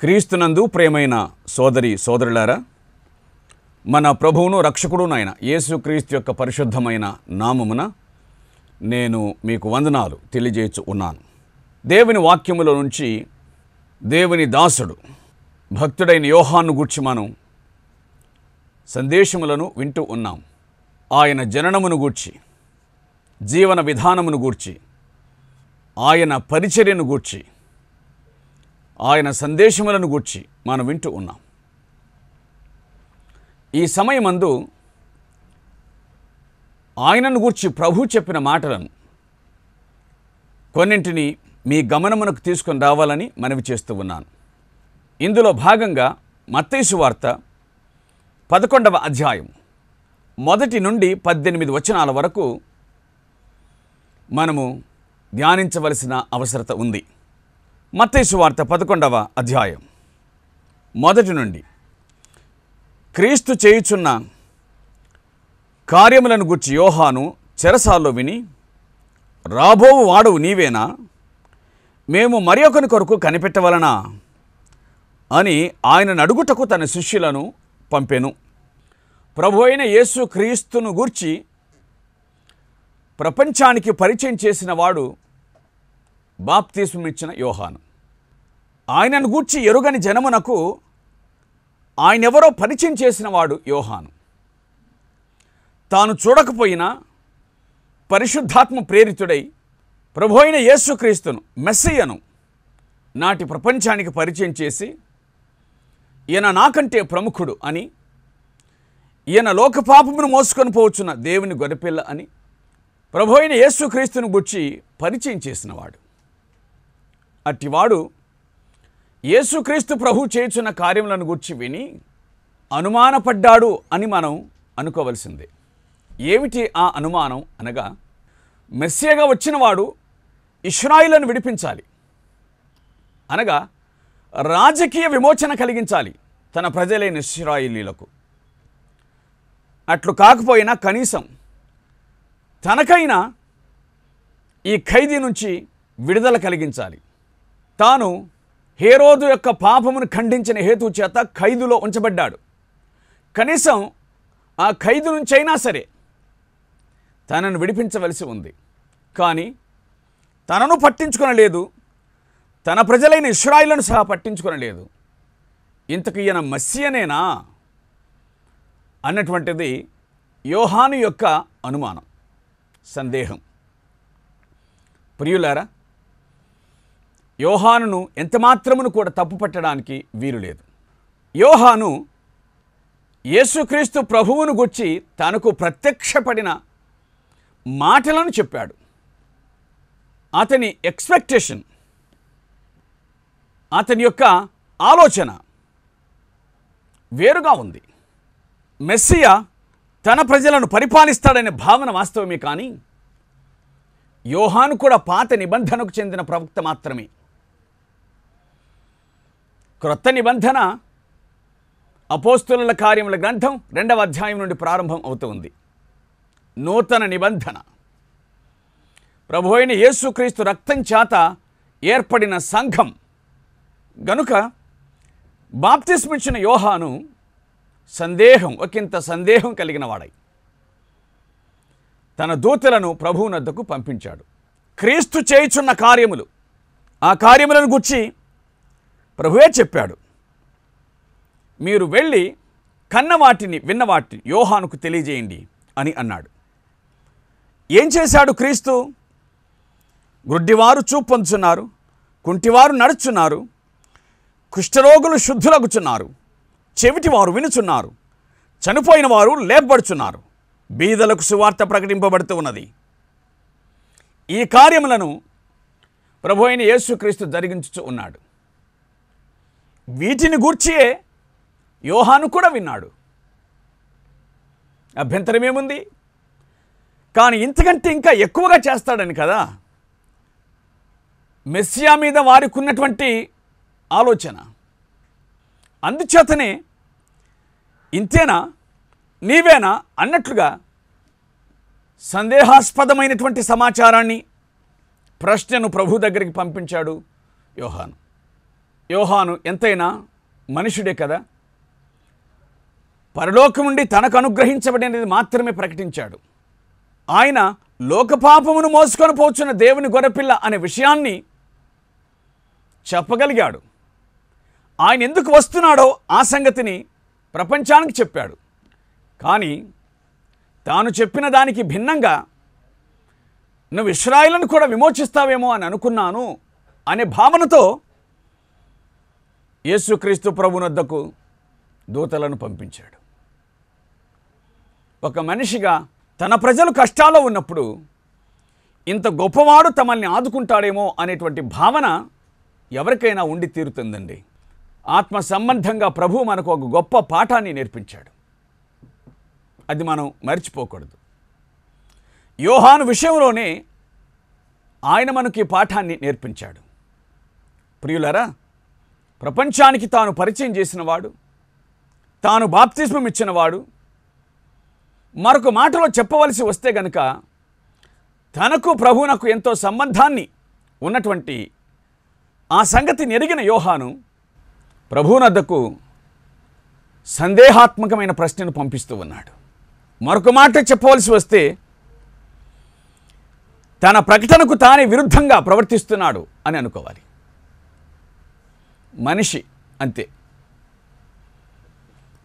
క్రీస్తునందు ప్రేమైన సోదరి సోదరులారా మన ప్రభువును రక్షకుడునైన యేసుక్రీస్తు యొక్క పరిశుద్ధమైన నామమున నేను మీకు వందనాలు తెలియజేయచ్చు ఉన్నాను. దేవుని వాక్యముల నుంచి దేవుని దాసుడు భక్తుడైన యోహాను గూర్చి మనం సందేశములను వింటూ ఉన్నాం. ఆయన జననమును గూర్చి జీవన విధానమును గూర్చి ఆయన పరిచర్యను గూర్చి ఆయన సందేశములను గూర్చి మనం వింటూ ఉన్నాం. ఈ సమయమందు ఆయనను గూర్చి ప్రభు చెప్పిన మాటలను కొన్నింటిని మీ గమనమునకు తీసుకొని రావాలని మనవి చేస్తూ ఉన్నాను. ఇందులో భాగంగా మత్తైసు వార్త పదకొండవ అధ్యాయం మొదటి నుండి పద్దెనిమిది వచనాల వరకు మనము ధ్యానించవలసిన అవసరత ఉంది. మత్తైసు వార్త పదకొండవ అధ్యాయం. మొదటి నుండి క్రీస్తు చేయుచున్న కార్యములను గుర్చి యోహాను చెరసాల్లో విని రాబోవు వాడవు నీవేనా? మేము మరి ఒకరి కొరకు కనిపెట్టవలనా? అని ఆయనను అడుగుటకు తన శిష్యులను పంపెను. ప్రభు అయిన యేసు క్రీస్తును గూర్చి ప్రపంచానికి పరిచయం చేసిన వాడు బాప్తీస్మిచ్చిన యోహాను. ఆయనను గూర్చి ఎరుగని జనమునకు ఆయనెవరో పరిచయం చేసిన వాడు యోహాను. తాను చూడకపోయినా పరిశుద్ధాత్మ ప్రేరితుడై ప్రభు అయిన యేసుక్రీస్తును మెస్సయ్యను నాటి ప్రపంచానికి పరిచయం చేసి ఈయన నాకంటే ప్రముఖుడు అని ఈయన లోకపాపమును మోసుకొని పోవచ్చున్న దేవుని గొడపిల్ల అని ప్రభు అయిన యేసుక్రీస్తును గుర్చి పరిచయం చేసినవాడు అట్టివాడు యేసుక్రీస్తు ప్రభు చేయుచున్న కార్యములను గుర్చి విని అనుమానపడ్డాడు అని మనం అనుకోవలసిందే. ఏమిటి ఆ అనుమానం అనగా మెస్సియగా వచ్చినవాడు ఇష్రాయిలను విడిపించాలి. అనగా రాజకీయ విమోచన కలిగించాలి తన ప్రజలైన ఇస్రాయిలీలకు. అట్లు కాకపోయినా కనీసం తనకైనా ఈ ఖైదీ నుంచి విడుదల కలిగించాలి. తాను హేరోదు యొక్క పాపమును ఖండించిన హేతు చేత ఖైదులో ఉంచబడ్డాడు. కనీసం ఆ ఖైదు నుంచైనా సరే తనను విడిపించవలసి ఉంది. కానీ తనను పట్టించుకొనలేదు తన ప్రజలైన ఇస్రాయిలను సహా పట్టించుకొనలేదు. ఇంతకు ఈయన మస్యనేనా అన్నటువంటిది యోహాను యొక్క అనుమానం సందేహం. ప్రియులారా యోహానును ఎంతమాత్రమును కూడా తప్పు పట్టడానికి వీలు లేదు. యోహాను యేసుక్రీస్తు ప్రభువును గుర్చి తనకు ప్రత్యక్షపడిన మాటలను చెప్పాడు. అతని ఎక్స్పెక్టేషన్ అతని యొక్క ఆలోచన వేరుగా ఉంది. మెస్సియా తన ప్రజలను పరిపాలిస్తాడనే భావన వాస్తవమే కానీ యోహాను కూడా పాత నిబంధనకు చెందిన ప్రవక్త మాత్రమే. క్రొత్త నిబంధన అపోస్తుల కార్యముల గ్రంథం రెండవ అధ్యాయం నుండి ప్రారంభం అవుతుంది నూతన నిబంధన. ప్రభు అయిన యేసుక్రీస్తు రక్తం చేత ఏర్పడిన సంఘం. గనుక బాప్తిస్మిచ్చిన యోహాను సందేహం ఒకంత సందేహం కలిగిన వాడై తన దూతలను ప్రభువునద్దకు పంపించాడు. క్రీస్తు చేయుచున్న కార్యములు ఆ కార్యములను గుర్చి ప్రభువే చెప్పాడు. మీరు వెళ్ళి కన్న వాటిని విన్న వాటిని యోహానుకు తెలియజేయండి అని అన్నాడు. ఏం చేశాడు క్రీస్తు? గుడ్డివారు చూపొంచున్నారు కుంటివారు నడుచున్నారు కుష్ఠరోగులు శుద్ధులగుచున్నారు చెవిటివారు వినుచున్నారు చనిపోయిన వారు లేపబడుచున్నారు బీదలకు సువార్త ప్రకటింపబడుతూ ఉన్నది. ఈ కార్యములను ప్రభు అయిన యేసుక్రీస్తు జరిగించుచు ఉన్నాడు. వీటిని గూర్చియే యోహాను కూడా విన్నాడు. అభ్యంతరం ఏముంది? కానీ ఇంతకంటే ఇంకా ఎక్కువగా చేస్తాడని కదా? మెస్సియా మీద వారికి ఉన్నటువంటి ఆలోచన. అందుచేతనే ఇంతేనా? నీవేనా? అన్నట్లుగా సందేహాస్పదమైనటువంటి సమాచారాన్ని ప్రశ్నను ప్రభు దగ్గరికి పంపించాడు యోహాను. యోహాను ఎంతైనా మనుషుడే కదా? పరలోకం నుండి తనకు అనుగ్రహించబడినది మాత్రమే ప్రకటించాడు. ఆయన లోకపాపమును మోసుకొని పోచున్న దేవుని గొర్రెపిల్ల అనే విషయాన్ని చెప్పగలిగాడు. ఆయన ఎందుకు వస్తున్నాడో ఆ సంగతిని ప్రపంచానికి చెప్పాడు. కానీ తాను చెప్పిన దానికి భిన్నంగా నువ్వు ఇస్రాయిలను కూడా విమోచిస్తావేమో అని అనుకున్నాను అనే భావనతో యేసుక్రీస్తు ప్రభునొద్దకు దూతలను పంపించాడు. ఒక మనిషిగా తన ప్రజలు కష్టాల్లో ఉన్నప్పుడు ఇంత గొప్పవాడు తమల్ని ఆదుకుంటాడేమో అనేటువంటి భావన ఎవరికైనా ఉండి తీరుతుందండి. ఆత్మ సంబంధంగా ప్రభు మనకు ఒక గొప్ప పాఠాన్ని నేర్పించాడు. అది మనం మర్చిపోకూడదు. యోహాను విషయంలోనే ఆయన మనకి ఈ పాఠాన్ని నేర్పించాడు. ప్రియులరా ప్రపంచానికి తాను పరిచయం చేసినవాడు తాను బాప్తిస్మం ఇచ్చినవాడు మరొక మాటలో చెప్పవలసి వస్తే గనక తనకు ప్రభువునకు ఎంతో సంబంధాన్ని ఉన్నటువంటి ఆ సంగతిని ఎరిగిన యోహాను ప్రభువునద్దకు సందేహాత్మకమైన ప్రశ్నను పంపిస్తూ ఉన్నాడు. మరొక మాట చెప్పవలసి వస్తే తన ప్రకటనకు తానే విరుద్ధంగా ప్రవర్తిస్తున్నాడు అని అనుకోవాలి. మనిషి అంతే.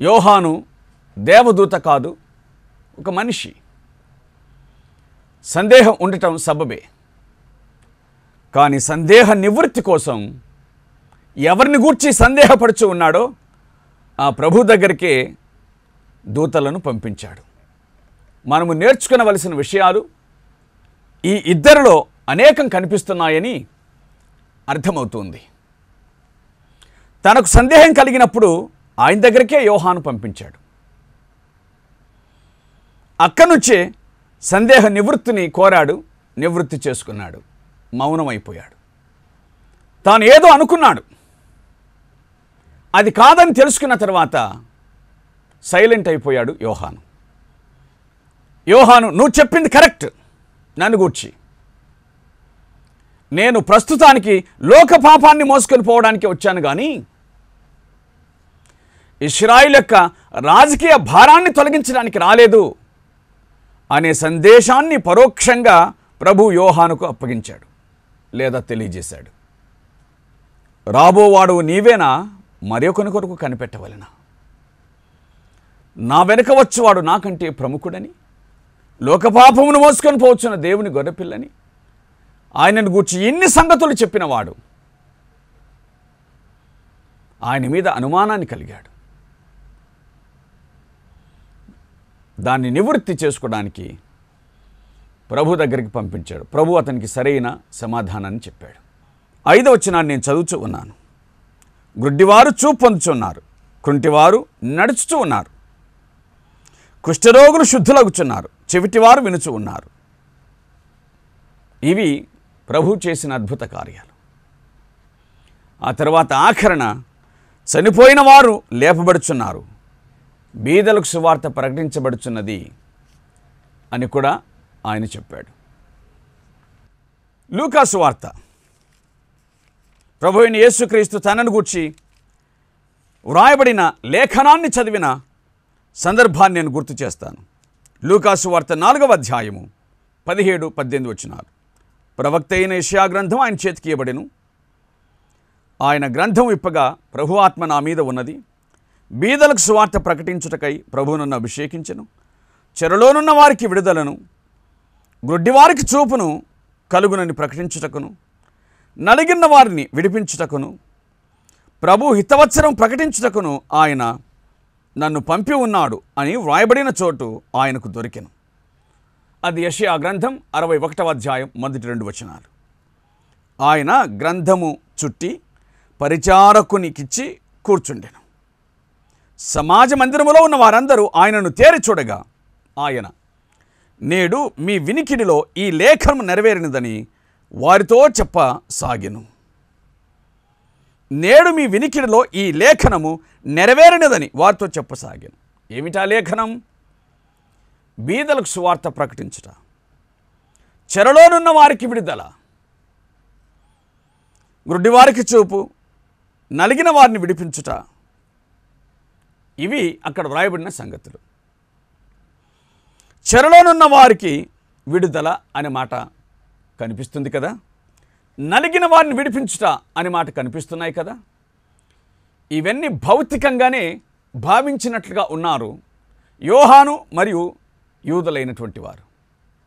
యోహాను దేవదూత కాదు ఒక మనిషి. సందేహం ఉండటం సబబే. కానీ సందేహ నివృత్తి కోసం ఎవరిని గూర్చి సందేహపడుచు ఉన్నాడో ఆ ప్రభు దగ్గరికే దూతలను పంపించాడు. మనము నేర్చుకునవలసిన విషయాలు ఈ ఇద్దరిలో అనేకం కనిపిస్తున్నాయని అర్థమవుతుంది. తనకు సందేహం కలిగినప్పుడు ఆయన దగ్గరికే యోహాను పంపించాడు. అక్కడి నుంచే సందేహ నివృత్తిని కోరాడు నివృత్తి చేసుకున్నాడు మౌనమైపోయాడు. తాను ఏదో అనుకున్నాడు. అది కాదని తెలుసుకున్న తర్వాత సైలెంట్ అయిపోయాడు యోహాను. యోహాను నువ్వు చెప్పింది కరెక్ట్ నన్ను గూర్చి. నేను ప్రస్తుతానికి లోక పాపాన్ని మోసుకొని పోవడానికి వచ్చాను కానీ ఇస్రాయిల్ యొక్క రాజకీయ భారాన్ని తొలగించడానికి రాలేదు అనే సందేశాన్ని పరోక్షంగా ప్రభు యోహానుకు అప్పగించాడు లేదా తెలియజేశాడు. రాబోవాడు నీవేనా? మరొకని కొరకు కనిపెట్టవలెనా? నా వెనుక వచ్చేవాడు నాకంటే ప్రముఖుడని లోకపాపమును మోసుకొని పోవచ్చున్న దేవుని గొర్రెపిల్లని ఆయనను గూర్చి ఎన్ని సంగతులు చెప్పినవాడు ఆయన మీద అనుమానాన్ని కలిగాడు. దాన్ని నివృత్తి చేసుకోవడానికి ప్రభు దగ్గరికి పంపించాడు. ప్రభు అతనికి సరైన సమాధానాన్ని చెప్పాడు. ఐదవ వచనాన్ని నేను చదువుచు ఉన్నాను. గుడ్డివారు చూపు పొందుచున్నారు కుంటివారు నడుచుచూ ఉన్నారు. కుష్ఠరోగులు శుద్ధులగుచున్నారు. చెవిటివారు వినుచు ఉన్నారు. ఇవి ప్రభు చేసిన అద్భుత కార్యాలు. ఆ తర్వాత ఆఖరణ చనిపోయిన వారు లేపబడుచున్నారు. బీదలకు సువార్త ప్రకటించబడుచున్నది అని కూడా ఆయన చెప్పాడు. లూకాసు వార్త ప్రభు అయిన యేసుక్రీస్తు తనను గూర్చి వ్రాయబడిన లేఖనాన్ని చదివిన సందర్భాన్ని నేను గుర్తు చేస్తాను. లూకాసు వార్త నాలుగవ అధ్యాయము పదిహేడు పద్దెనిమిది వచ్చినారు ప్రవక్త అయిన ఇషయా గ్రంథం ఆయన చేతికి ఇవ్వబడిను. ఆయన గ్రంథం ఇప్పగా ప్రభు ఆత్మ నా మీద ఉన్నది. బీదలకు సువార్త ప్రకటించుటకై ప్రభువును అభిషేకించను. చెరలోనున్న వారికి విడుదలను. గ్రుడ్డివారికి చూపును కలుగునని ప్రకటించుటకును. నలిగిన వారిని విడిపించుటకును. ప్రభు హితవత్సరం ప్రకటించుటకును ఆయన నన్ను పంపి ఉన్నాడు అని వ్రాయబడిన చోటు ఆయనకు దొరికెను. అది యషియా గ్రంథం అరవై ఒకటవ అధ్యాయం మొదటి రెండు వచనాలు. ఆయన గ్రంథము చుట్టి పరిచారకునికిచ్చి కూర్చుండెను. సమాజ మందిరములో ఉన్న వారందరూ ఆయనను తేరి చూడగా ఆయన నేడు మీ వినికిడిలో ఈ లేఖనం నెరవేరినదని వారితో చెప్పసాగెను. నేడు మీ వినికిడిలో ఈ లేఖనము నెరవేరినదని వారితో చెప్పసాగాను. ఏమిటా లేఖనం? బీదలకు సువార్త ప్రకటించుట. చెరలోనున్న వారికి విడుదల. గుడ్డివారికి చూపు. నలిగిన వారిని విడిపించుట. ఇవి అక్కడ వ్రాయబడిన సంగతులు. చెరలోనున్న వారికి విడుదల అనే మాట కనిపిస్తుంది కదా? నలిగిన వారిని విడిపించుట అనే మాట కనిపిస్తున్నాయి కదా? ఇవన్నీ భౌతికంగానే భావించినట్లుగా ఉన్నారు యోహాను మరియు యూదులైనటువంటి వారు.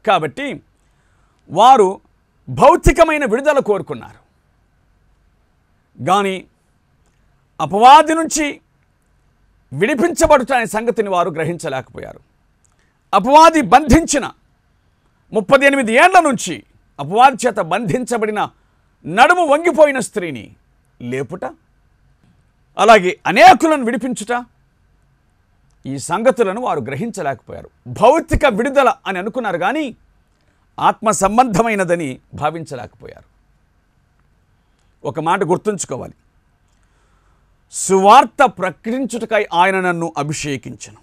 కాబట్టి వారు భౌతికమైన విడుదల కోరుకున్నారు. కానీ అపవాది నుంచి విడిపించబడుట అనే సంగతిని వారు గ్రహించలేకపోయారు. అపవాది బంధించిన ముప్పది ఎనిమిది ఏండ్ల నుంచి అపవాది చేత బంధించబడిన నడుము వంగిపోయిన స్త్రీని లేపుట అలాగే అనేకులను విడిపించుట ఈ సంగతులను వారు గ్రహించలేకపోయారు. భౌతిక విడుదల అని అనుకున్నారు కానీ ఆత్మ సంబంధమైనదని భావించలేకపోయారు. ఒక మాట గుర్తుంచుకోవాలి. సువార్త ప్రకటించుటకై ఆయన నన్ను అభిషేకించను.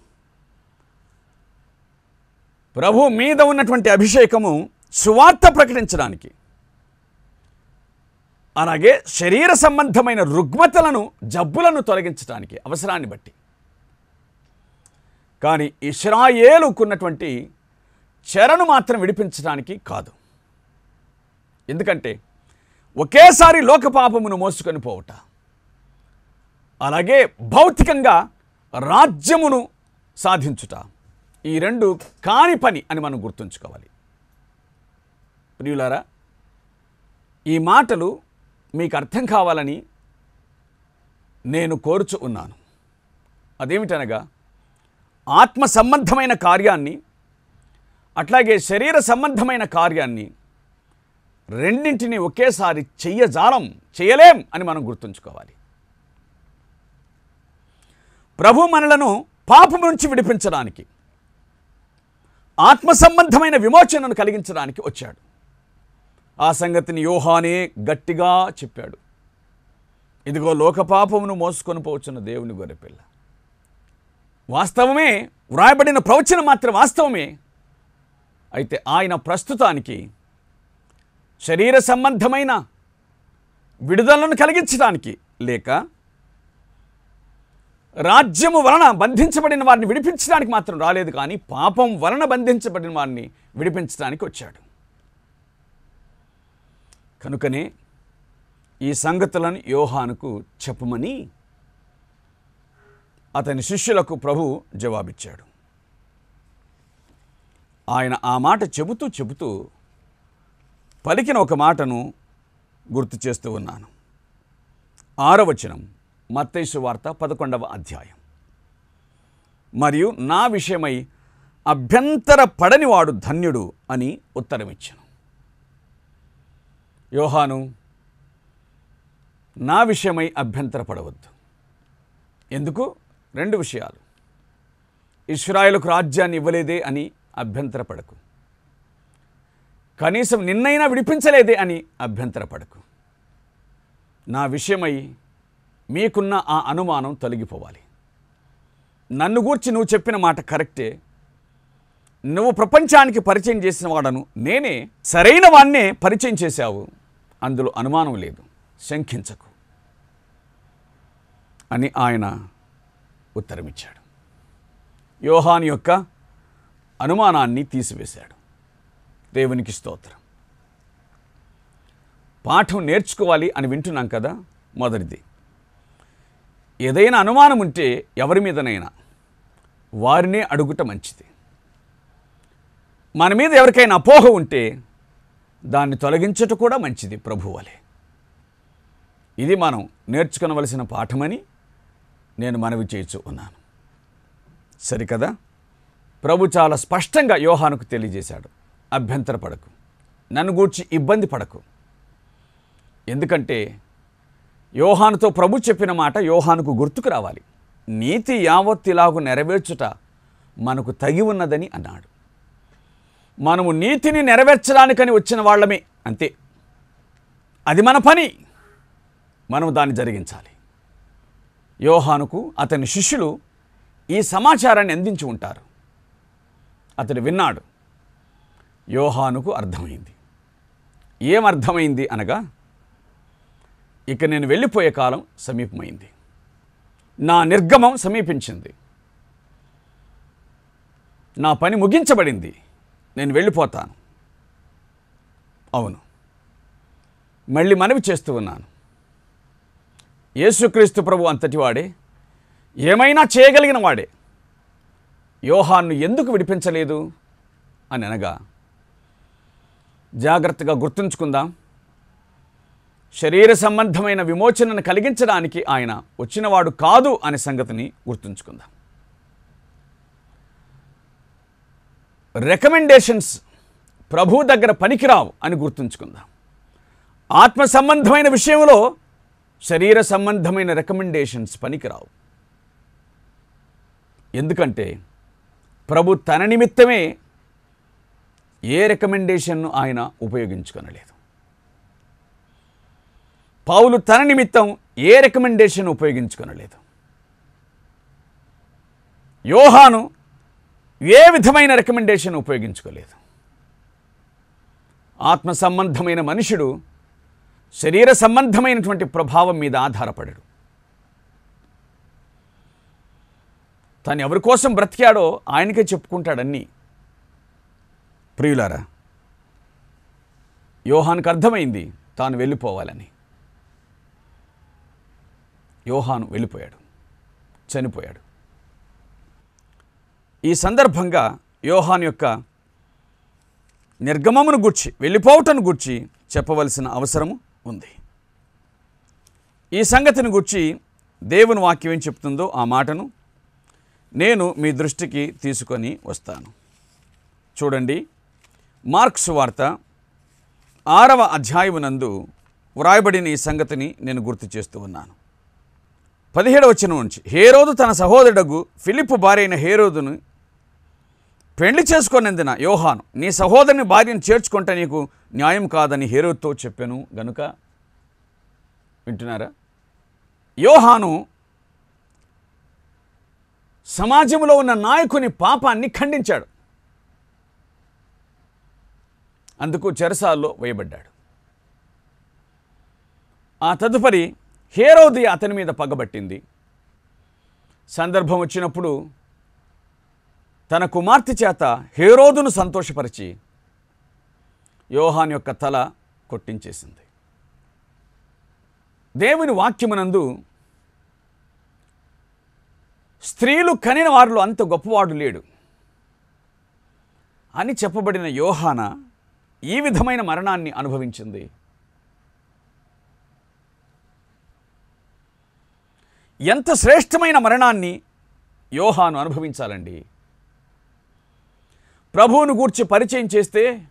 ప్రభు మీద ఉన్నటువంటి అభిషేకము సువార్త ప్రకటించడానికి అలాగే శరీర సంబంధమైన రుగ్మతలను జబ్బులను తొలగించడానికి అవసరాన్ని బట్టి. కానీ ఇస్రాయేలుకున్నటువంటి చెరను మాత్రం విడిపించడానికి కాదు. ఎందుకంటే ఒకేసారి లోకపాపమును మోసుకొని పోవుట అలాగే భౌతికంగా రాజ్యమును సాధించుట. ఈ రెండు కాని పని అని మనం గుర్తుంచుకోవాలి. ప్రియులారా ఈ మాటలు మీకు అర్థం కావాలని నేను కోరుచు ఉన్నాను. అదేమిటనగా ఆత్మ సంబంధమైన కార్యాన్ని అట్లాగే శరీర సంబంధమైన కార్యాన్ని రెండింటిని ఒకేసారి చెయ్యజాలం చేయలేం అని మనం గుర్తుంచుకోవాలి. ప్రభు మనలను పాపం నుంచి విడిపించడానికి ఆత్మ సంబంధమైన విమోచనను కలిగించడానికి వచ్చాడు. ఆ సంగతిని యోహానే గట్టిగా చెప్పాడు. ఇదిగో లోక పాపమును మోసుకొని పోవచ్చున్న దేవుని గొర్రెపిల్ల వాస్తవమే వ్రాయబడిన ప్రవచనం మాత్రం వాస్తవమే. అయితే ఆయన ప్రస్తుతానికి శరీర సంబంధమైన విడుదలను కలిగించడానికి లేక రాజ్యము వలన బంధించబడిన వారిని విడిపించడానికి మాత్రం రాలేదు కానీ పాపం వలన బంధించబడిన వారిని విడిపించడానికి వచ్చాడు. కనుకనే ఈ సంగతులను యోహానుకు చెప్పమని అతని శిష్యులకు ప్రభు జవాబిచ్చాడు. ఆయన ఆ మాట చెబుతూ చెబుతూ పలికిన ఒక మాటను గుర్తు చేస్తూ ఉన్నాను. ఆరవచనం. మత్తైసు వార్త పదకొండవ అధ్యాయం. మరియు నా విషయమై అభ్యంతర పడనివాడు ధన్యుడు అని ఉత్తరమిచ్చాను. యోహాను నా విషయమై అభ్యంతర పడవద్దు. ఎందుకు? రెండు విషయాలు. ఇస్రాయలకు రాజ్యాన్ని ఇవ్వలేదే అని అభ్యంతరపడకు కనీసం నిన్నైనా విడిపించలేదే అని అభ్యంతరపడకు నా విషయమై మీకున్న ఆ అనుమానం తొలగిపోవాలి. నన్ను గూర్చి నువ్వు చెప్పిన మాట కరెక్టే. నువ్వు ప్రపంచానికి పరిచయం చేసిన వాడను నేనే సరైన వాణ్ణే పరిచయం చేశావు. అందులో అనుమానం లేదు. శంకించకు అని ఆయన ఉత్తరమిచ్చాడు. యోహాన్ యొక్క అనుమానాన్ని తీసివేశాడు. దేవునికి స్తోత్రం. పాఠం నేర్చుకోవాలి అని వింటున్నాం కదా మొదటిది. ఏదైనా అనుమానం ఉంటే ఎవరి మీదనైనా వారినే అడుగుట మంచిది. మన మీద ఎవరికైనా అపోహ ఉంటే దాన్ని తొలగించట కూడా మంచిది ప్రభువలే. ఇది మనం నేర్చుకునవలసిన పాఠమని నేను మనవి చేయించు ఉన్నాను. సరికదా ప్రభు చాలా స్పష్టంగా యోహానుకు తెలియజేశాడు. అభ్యంతరపడకు. నన్ను గూర్చి ఇబ్బంది పడకు. ఎందుకంటే యోహానుతో ప్రభు చెప్పిన మాట యోహానుకు గుర్తుకు రావాలి. నీతి యావత్తిలాగు నెరవేర్చుట మనకు తగి ఉన్నదని అన్నాడు. మనము నీతిని నెరవేర్చడానికని వచ్చిన వాళ్ళమే అంతే. అది మన పని. మనం దాన్ని జరిగించాలి. యోహానుకు అతని శిష్యులు ఈ సమాచారాన్ని అందించి ఉంటారు. అతడు విన్నాడు. యోహానుకు అర్థమైంది. ఏమర్థమైంది అనగా ఇక నేను వెళ్ళిపోయే కాలం సమీపమైంది. నా నిర్గమం సమీపించింది. నా పని ముగించబడింది. నేను వెళ్ళిపోతాను. అవును. మళ్ళీ మనవి చేస్తూ ఉన్నాను. యేసుక్రీస్తు ప్రభు అంతటివాడే ఏమైనా చేయగలిగిన వాడే. యోహాన్ను ఎందుకు విడిపించలేదు? అని అనగా జాగ్రత్తగా గుర్తుంచుకుందాం. శరీర సంబంధమైన విమోచనను కలిగించడానికి ఆయన వచ్చినవాడు కాదు అనే సంగతిని గుర్తుంచుకుందాం. రికమెండేషన్స్ ప్రభు దగ్గర పనికిరావు అని గుర్తుంచుకుందాం. ఆత్మ సంబంధమైన విషయంలో శరీర సంబంధమైన రికమెండేషన్స్ పనికిరావు. ఎందుకంటే ప్రభు తన నిమిత్తమే ఏ రికమెండేషన్ను ఆయన ఉపయోగించుకొనలేదు. పౌలు తన నిమిత్తం ఏ రికమెండేషన్ ఉపయోగించుకొనలేదు. యోహాను ఏ విధమైన రికమెండేషన్ ఉపయోగించుకోలేదు. ఆత్మ సంబంధమైన మనుషుడు శరీర సంబంధమైనటువంటి ప్రభావం మీద ఆధారపడడు. తను ఎవరి కోసం బ్రతికాడో ఆయనకే చెప్పుకుంటాడన్నీ. ప్రియులారా యోహానికి అర్థమైంది తాను వెళ్ళిపోవాలని. యోహాను వెళ్ళిపోయాడు చనిపోయాడు. ఈ సందర్భంగా యోహాన్ యొక్క నిర్గమమును గూర్చి వెళ్ళిపోవటను గూర్చి చెప్పవలసిన అవసరము ఉంది. ఈ సంగతిని గూర్చి దేవుని వాక్యం ఏం చెప్తుందో ఆ మాటను నేను మీ దృష్టికి తీసుకొని వస్తాను. చూడండి మార్క్స్ వార్త ఆరవ అధ్యాయమునందు వ్రాయబడిన ఈ సంగతిని నేను గుర్తు చేస్తూ ఉన్నాను. పదిహేడు వచ్చిన నుంచి హేరోదు తన సహోదరుడగు ఫిలిప్ భార్య అయిన హేరోదును పెళ్ళి చేసుకొనందున యోహాను నీ సహోదరుని భార్యను చేర్చుకుంటే నీకు న్యాయం కాదని హేరోతో చెప్పాను గనుక. వింటున్నారా? యోహాను సమాజంలో ఉన్న నాయకుని పాపాన్ని ఖండించాడు. అందుకు చెరసాల్లో వేయబడ్డాడు. ఆ తదుపరి హేరోది అతని మీద పగబట్టింది. సందర్భం వచ్చినప్పుడు తన కుమార్తె చేత హేరోదును సంతోషపరిచి యోహాన్ యొక్క తల కొట్టించేసింది. దేవుని వాక్యమునందు స్త్రీలు కనిన వారిలో అంత గొప్పవాడు లేడు. అని చెప్పబడిన యోహాన ఈ విధమైన మరణాన్ని అనుభవించింది. ఎంత శ్రేష్టమైన మరణాన్ని యోహాను అనుభవించాలండి? ప్రభువును గూర్చి పరిచయం చేస్తే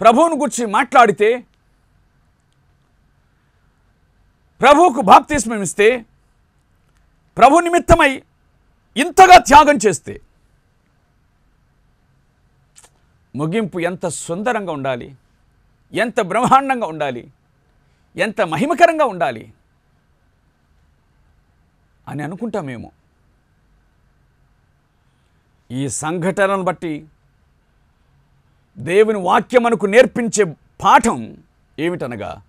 ప్రభువును గూర్చి మాట్లాడితే ప్రభువుకు బాప్తిస్మమిస్తే ప్రభు నిమిత్తమై ఇంతగా త్యాగం చేస్తే ముగింపు ఎంత సుందరంగా ఉండాలి ఎంత బ్రహ్మాండంగా ఉండాలి ఎంత మహిమకరంగా ఉండాలి అని అనుకుంటామేమో ఈ సంఘటనను బట్టి దేవుని వాక్యం మనకు నేర్పించే పాఠం ఏమిటనగా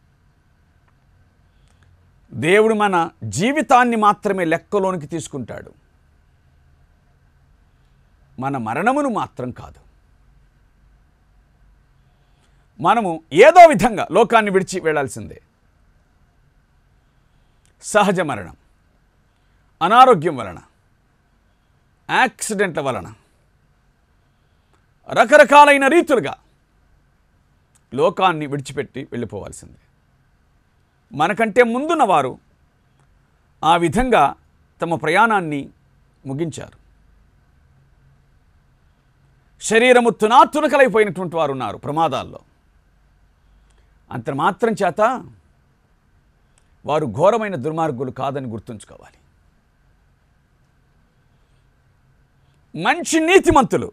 దేవుడు మన జీవితాన్ని మాత్రమే లెక్కలోనికి తీసుకుంటాడు. మన మరణమును మాత్రం కాదు. మనము ఏదో విధంగా లోకాన్ని విడిచి వెళ్ళాల్సిందే. సహజ మరణం. అనారోగ్యం వలన యాక్సిడెంట్ల వలన రకరకాలైన రీతులుగా లోకాన్ని విడిచిపెట్టి వెళ్ళిపోవాల్సిందే. మనకంటే ముందున్న వారు ఆ విధంగా తమ ప్రయాణాన్ని ముగించారు. శరీరము తునాతునకలైపోయినటువంటి వారు ఉన్నారు ప్రమాదాల్లో. అంత మాత్రం చేత వారు ఘోరమైన దుర్మార్గులు కాదని గుర్తుంచుకోవాలి. మంచి నీతిమంతులు.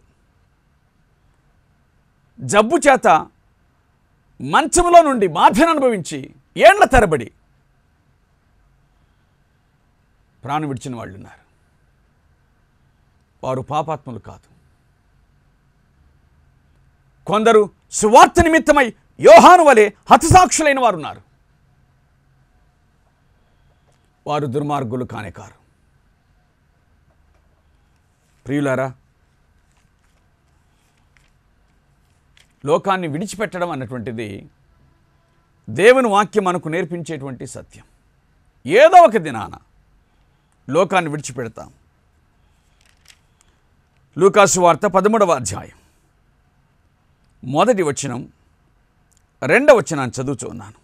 జబ్బు చేత మంచంలో నుండి బాధను అనుభవించి ఏండ్ల తరబడి ప్రాణం విడిచిన వాళ్ళు ఉన్నారు. వారు పాపాత్ములు కాదు. కొందరు సువార్త నిమిత్తమై యోహాను వలె హతసాక్షులైన వారు ఉన్నారు. వారు దుర్మార్గులు కానే కారు. ప్రియులారా లోకాన్ని విడిచిపెట్టడం అన్నటువంటిది దేవుని వాక్యం మనకు నేర్పించేటువంటి సత్యం. ఏదో ఒక దినాన లోకాన్ని విడిచిపెడతాం. లూకాసు వార్త పదమూడవ అధ్యాయం. మొదటి వచనం రెండవ వచనాన్ని చదువుచున్నాను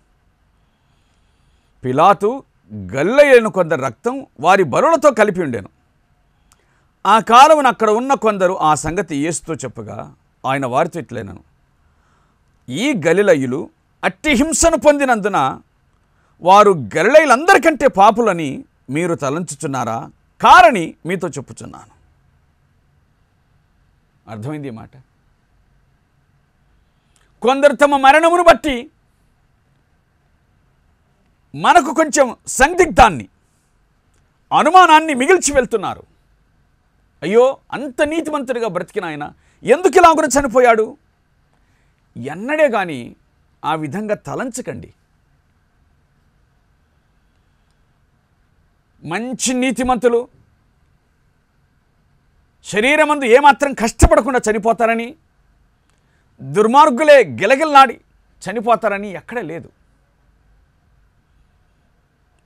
పిలాతు గల్లయ్యను కొందరు రక్తం వారి బరులతో కలిపి ఉండేను. ఆ కాలమున అక్కడ ఉన్న కొందరు ఆ సంగతి ఏస్తో చెప్పగా ఆయన వారితో ఇట్లేనను. ఈ గలిలయులు అట్టి హింసను పొందినందున వారు గలిలయులందరికంటే పాపులని మీరు తలంచుచున్నారా? కారని మీతో చెప్పుచున్నాను. అర్థమైంది ఈ మాట? కొందరు తమ మరణమును బట్టి మనకు కొంచెం సందిగ్ధాన్ని అనుమానాన్ని మిగిల్చి వెళ్తున్నారు. అయ్యో అంత నీతిమంతుడిగా బ్రతికిన ఆయన ఎందుకు ఇలాగున చనిపోయాడు? ఎన్నడే కానీ ఆ విధంగా తలంచకండి. మంచి నీతిమంతులు శరీరమందు ఏమాత్రం కష్టపడకుండా చనిపోతారని దుర్మార్గులే గిలగిల్లాడి చనిపోతారని ఎక్కడ లేదు.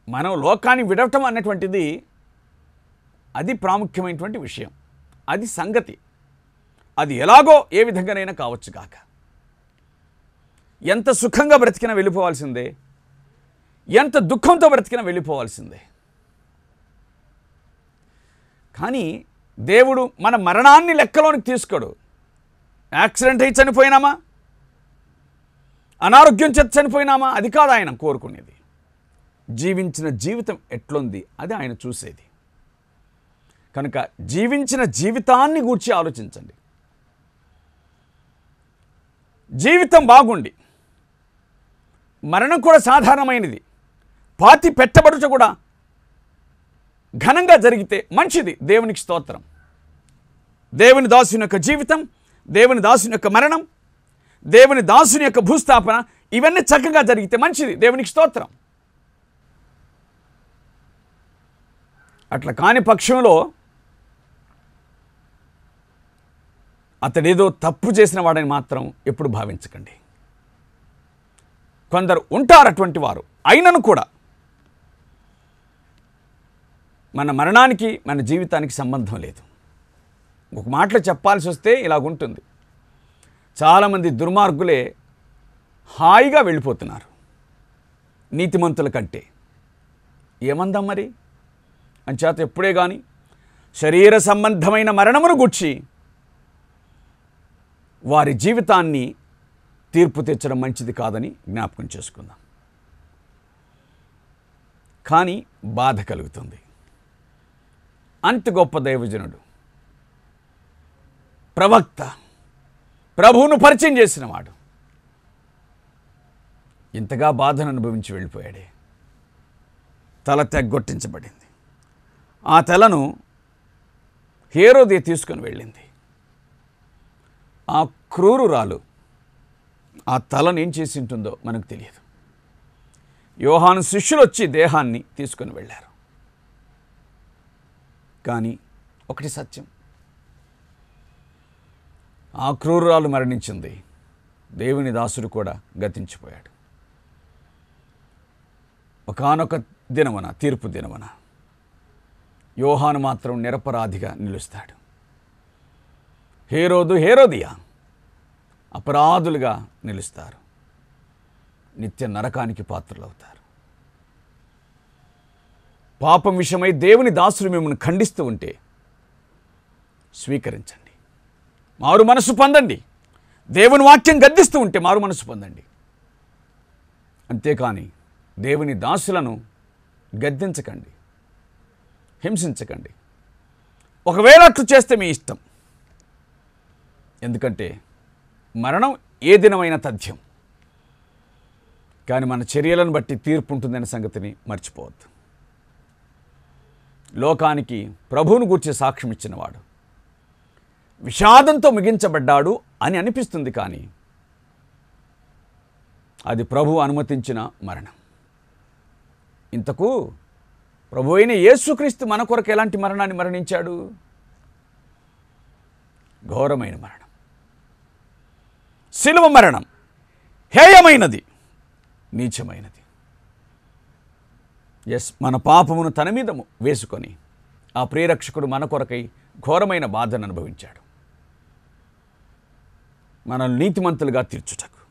మనం లోకాన్ని విడవటం అన్నటువంటిది అది ప్రాముఖ్యమైనటువంటి విషయం. అది సంగతి. అది ఎలాగో ఏ విధంగానైనా కావచ్చు కాక ఎంత సుఖంగా బ్రతికినా వెళ్ళిపోవాల్సిందే. ఎంత దుఃఖంతో బ్రతికినా వెళ్ళిపోవాల్సిందే. కానీ దేవుడు మన మరణాన్ని లెక్కలోనికి తీసుకోడు. యాక్సిడెంట్ అయి చనిపోయినామా? అనారోగ్యం చేత చనిపోయినామా? అది కాదు ఆయన కోరుకునేది. జీవించిన జీవితం ఎట్లుంది? అది ఆయన చూసేది. కనుక జీవించిన జీవితాన్ని గూర్చి ఆలోచించండి. జీవితం బాగుండి. మరణం కూడా సాధారణమైనది. పాతి పెట్టబడుట కూడా ఘనంగా జరిగితే మంచిది. దేవునికి స్తోత్రం. దేవుని దాసుని యొక్క జీవితం దేవుని దాసుని యొక్క మరణం దేవుని దాసుని యొక్క భూస్థాపన ఇవన్నీ చక్కగా జరిగితే మంచిది. దేవునికి స్తోత్రం. అట్లా కాని పక్షంలో అతడేదో తప్పు చేసిన వాడని మాత్రం ఎప్పుడు భావించకండి. కొందరు ఉంటారు అటువంటి వారు అయినను కూడా. మన మరణానికి మన జీవితానికి సంబంధం లేదు. ఒక మాటలో చెప్పాల్సి వస్తే ఇలాగుంటుంది. చాలామంది దుర్మార్గులే హాయిగా వెళ్ళిపోతున్నారు. నీతిమంతుల కంటే. ఏమందాం మరి? అంచేత ఎప్పుడే కానీ శరీర సంబంధమైన మరణమును గుర్చి వారి జీవితాన్ని తీర్పు తెచ్చడం మంచిది కాదని జ్ఞాపకం చేసుకుందాం. కానీ బాధ కలుగుతుంది. అంత గొప్ప దైవజనుడు ప్రవక్త ప్రభువును పరిచయం చేసినవాడు ఇంతగా బాధను అనుభవించి వెళ్ళిపోయాడే. తల తెగ్గొట్టించబడింది ఆ తలను హేరోదే తీసుకొని వెళ్ళింది. ఆ క్రూరురాలు ఆ తలను ఏం చేసి ఉంటుందో మనకు తెలియదు. యోహాను శిష్యులు వచ్చి దేహాన్ని తీసుకొని వెళ్ళారు. కానీ ఒకటి సత్యం. ఆ క్రూరురాలు మరణించింది. దేవుని దాసుడు కూడా గతించిపోయాడు. ఒకానొక దినమన తీర్పు దినమన యోహాను మాత్రం నిరపరాధిగా నిలుస్తాడు. హేరోదు హేరోదియా. అపరాధులుగా నిలుస్తారు. నిత్య నరకానికి పాత్రలవుతారు. పాపం విషయమై దేవుని దాసులు మిమ్మల్ని ఖండిస్తూ ఉంటే స్వీకరించండి. మారు మనసు పొందండి. దేవుని వాక్యం గద్దిస్తూ ఉంటే మారు మనసు పొందండి. అంతేకాని దేవుని దాసులను గద్దించకండి. హింసించకండి. ఒకవేళ అట్లు చేస్తే మీ ఇష్టం. ఎందుకంటే మరణం ఏ దినమైన తథ్యం. కానీ మన చర్యలను బట్టి తీర్పు ఉంటుందనే సంగతిని మర్చిపోవద్దు. లోకానికి ప్రభువును గూర్చి సాక్ష్యం ఇచ్చినవాడు. విషాదంతో ముగించబడ్డాడు అని అనిపిస్తుంది కానీ అది ప్రభు అనుమతించిన మరణం. ఇంతకు ప్రభు అయిన యేసుక్రీస్తు మన కొరకు ఎలాంటి మరణాన్ని మరణించాడు? ఘోరమైన మరణం. శిలువ మరణం. హేయమైనది. నీచమైనది. ఎస్ మన పాపమును తన మీద వేసుకొని ఆ ప్రియరక్షకుడు మన కొరకై ఘోరమైన బాధను అనుభవించాడు. మనల్ని నీతిమంతులుగా తీర్చుటకు.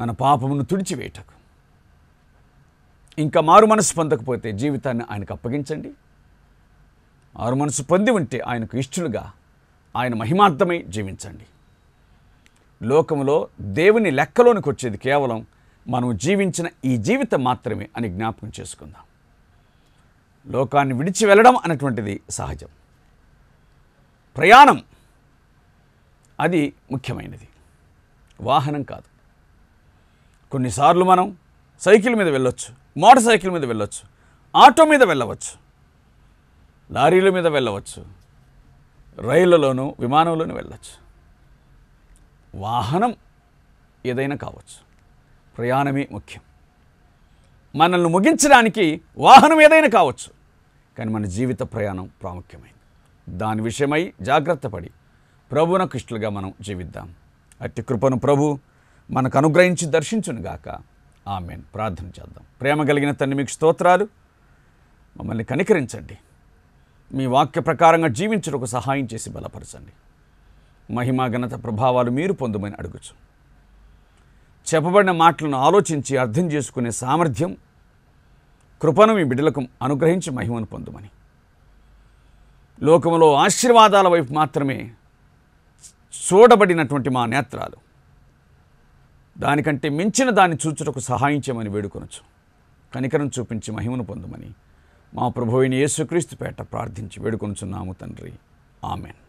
మన పాపమును తుడిచివేయటకు. ఇంకా మారు మనసు పొందకపోతే జీవితాన్ని ఆయనకు అప్పగించండి. మారు మనసు పొంది ఉంటే ఆయనకు ఇష్టలుగా ఆయన మహిమార్థమై జీవించండి. లోకంలో దేవుని లెక్కలోనికి వచ్చేది కేవలం మనం జీవించిన ఈ జీవితం మాత్రమే అని జ్ఞాపకం చేసుకుందాం. లోకాన్ని విడిచి వెళ్ళడం అనేటువంటిది సహజం. ప్రయాణం అది ముఖ్యమైనది. వాహనం కాదు. కొన్నిసార్లు మనం సైకిల్ మీద వెళ్ళొచ్చు మోటార్ సైకిల్ మీద వెళ్ళొచ్చు ఆటో మీద వెళ్ళవచ్చు లారీల మీద వెళ్ళవచ్చు రైళ్ళలోనూ విమానంలోనూ వెళ్ళవచ్చు వాహనం ఏదైనా కావచ్చు. ప్రయాణమే ముఖ్యం. మనల్ని ముగించడానికి వాహనం ఏదైనా కావచ్చు. కానీ మన జీవిత ప్రయాణం ప్రాముఖ్యమైనది దాని విషయమై జాగ్రత్త పడి ప్రభునకు ఇష్టలుగా మనం జీవిద్దాం. అట్టి కృపను ప్రభు మనకు అనుగ్రహించి దర్శించునుగాక ఆమెన్. ప్రార్థన చేద్దాం. ప్రేమ కలిగిన తండ్రి మీకు స్తోత్రాలు. మమ్మల్ని కనికరించండి. మీ వాక్య ప్రకారంగా జీవించుటకు సహాయం చేసి బలపరచండి. మహిమా ఘనత ప్రభావాలు మీరు పొందమని అడుగుచు. చెప్పబడిన మాటలను ఆలోచించి అర్థం చేసుకునే సామర్థ్యం కృపను మీ బిడ్డలకు అనుగ్రహించి మహిమను పొందమని. లోకంలో ఆశీర్వాదాల వైపు మాత్రమే చూడబడినటువంటి మా నేత్రాలు. దానికంటే మించిన దాన్ని చూచుటకు సహాయం చేయమని వేడుకొనొచ్చు కనికరం చూపించి మహిమను పొందమని మా ప్రభు అయిన యేసుక్రీస్తు పేట ప్రార్థించి వేడుకొనుచున్నాము తండ్రి. ఆమెన్.